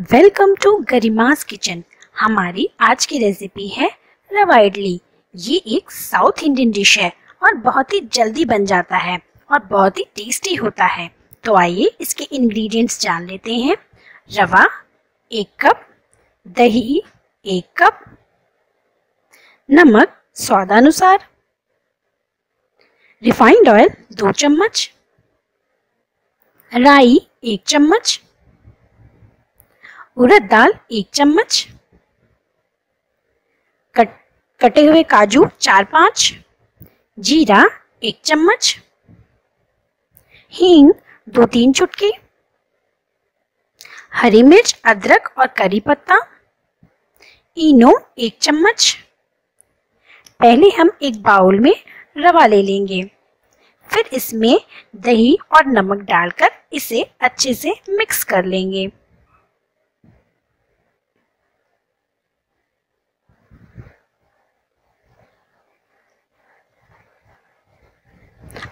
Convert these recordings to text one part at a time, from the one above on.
Welcome to Garima's kitchen हमारी आज की रेसिपी है रवा इडली। ये एक साउथ इंडियन डिश है और बहुत ही जल्दी बन जाता है और बहुत ही टेस्टी होता है। तो आइए इसके इंग्रेडिएंट्स जान लेते हैं। रवा, एक कप। दही, एक कप। नमक, स्वादानुसार। रिफाइंड ऑयल दो चम्मच। राई, एक चम्मच। उड़द दाल एक चम्मच, कट, कटे हुए काजू चार पाँच, जीरा एक चम्मच, हींग दो तीन चुटकी, हरी मिर्च, अदरक और करी पत्ता, इनो एक चम्मच। पहले हम एक बाउल में रवा ले लेंगे। फिर इसमें दही और नमक डालकर इसे अच्छे से मिक्स कर लेंगे।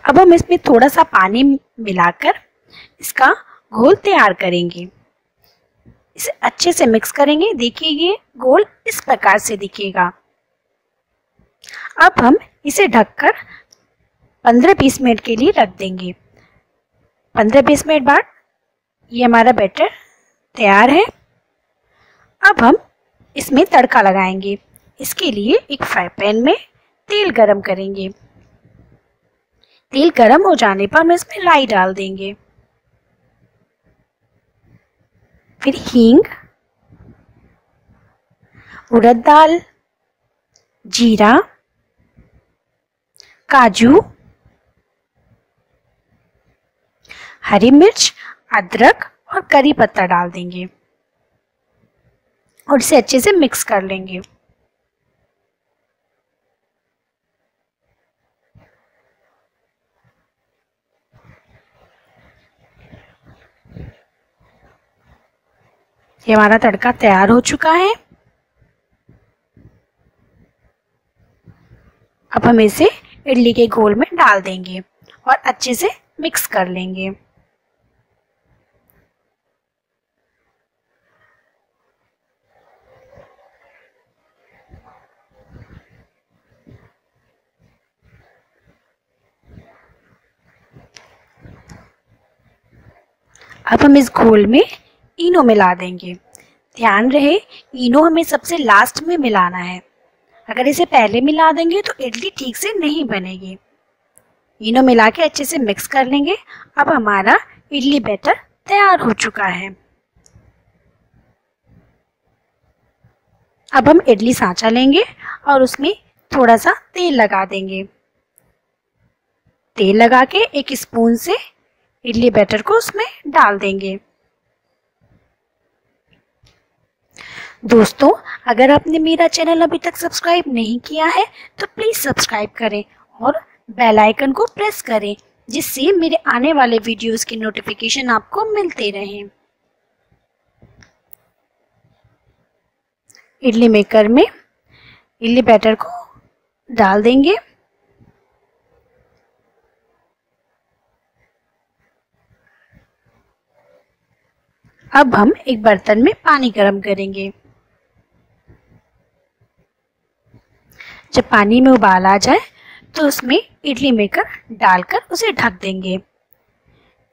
अब हम इसमें थोड़ा सा पानी मिलाकर इसका घोल तैयार करेंगे। इसे अच्छे से मिक्स करेंगे। देखिए, ये घोल इस प्रकार से दिखेगा। अब हम इसे ढककर 15-20 मिनट के लिए रख देंगे। 15-20 मिनट बाद ये हमारा बैटर तैयार है। अब हम इसमें तड़का लगाएँगे। इसके लिए एक फ्राई पैन में तेल गरम करेंगे। तेल गरम हो जाने पर हम इसमें राई डाल देंगे। फिर हींग, उड़द दाल, जीरा, काजू, हरी मिर्च, अदरक और करी पत्ता डाल देंगे और इसे अच्छे से मिक्स कर लेंगे। ये हमारा तड़का तैयार हो चुका है। अब हम इसे इडली के घोल में डाल देंगे और अच्छे से मिक्स कर लेंगे। अब हम इस घोल में इनो मिला देंगे। ध्यान रहे इनो हमें सबसे लास्ट में मिलाना है। अगर इसे पहले मिला देंगे तो इडली ठीक से नहीं बनेगी। इनो मिला के अच्छे से मिक्स कर लेंगे। अब हमारा इडली बैटर तैयार हो चुका है। अब हम इडली सांचा लेंगे और उसमें थोड़ा सा तेल लगा देंगे। तेल लगा के एक स्पून से इडली बैटर को उसमें डाल देंगे। दोस्तों, अगर आपने मेरा चैनल अभी तक सब्सक्राइब नहीं किया है तो प्लीज़ सब्सक्राइब करें और बेल आइकन को प्रेस करें, जिससे मेरे आने वाले वीडियोस की नोटिफिकेशन आपको मिलते रहें। इडली मेकर में इडली बैटर को डाल देंगे। अब हम एक बर्तन में पानी गर्म करेंगे। जब पानी में उबाल आ जाए तो उसमें इडली मेकर डालकर उसे ढक देंगे।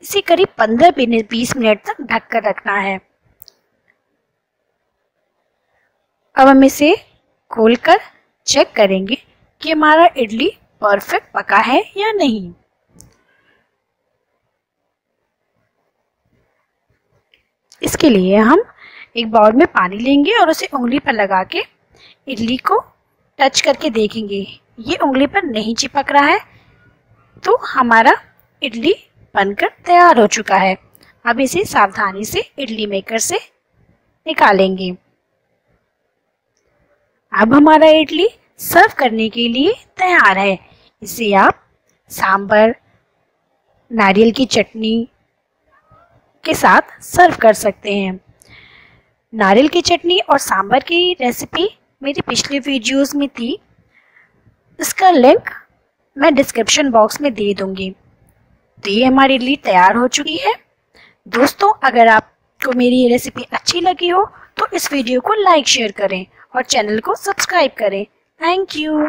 इसे करीब पंद्रह बीस मिनट तक ढक कर रखना है। अब हम इसे खोलकर चेक करेंगे कि हमारा इडली परफेक्ट पका है या नहीं। इसके लिए हम एक बाउल में पानी लेंगे और उसे उंगली पर लगा के इडली को टच करके देखेंगे। ये उंगली पर नहीं चिपक रहा है तो हमारा इडली बनकर तैयार हो चुका है। अब इसे सावधानी से इडली मेकर से निकालेंगे। अब हमारा इडली सर्व करने के लिए तैयार है। इसे आप सांबर नारियल की चटनी के साथ सर्व कर सकते हैं। नारियल की चटनी और सांबर की रेसिपी मेरी पिछली वीडियोस में थी। इसका लिंक मैं डिस्क्रिप्शन बॉक्स में दे दूँगी। तो ये हमारी लीड तैयार हो चुकी है। दोस्तों, अगर आपको मेरी ये रेसिपी अच्छी लगी हो तो इस वीडियो को लाइक शेयर करें और चैनल को सब्सक्राइब करें। Thank you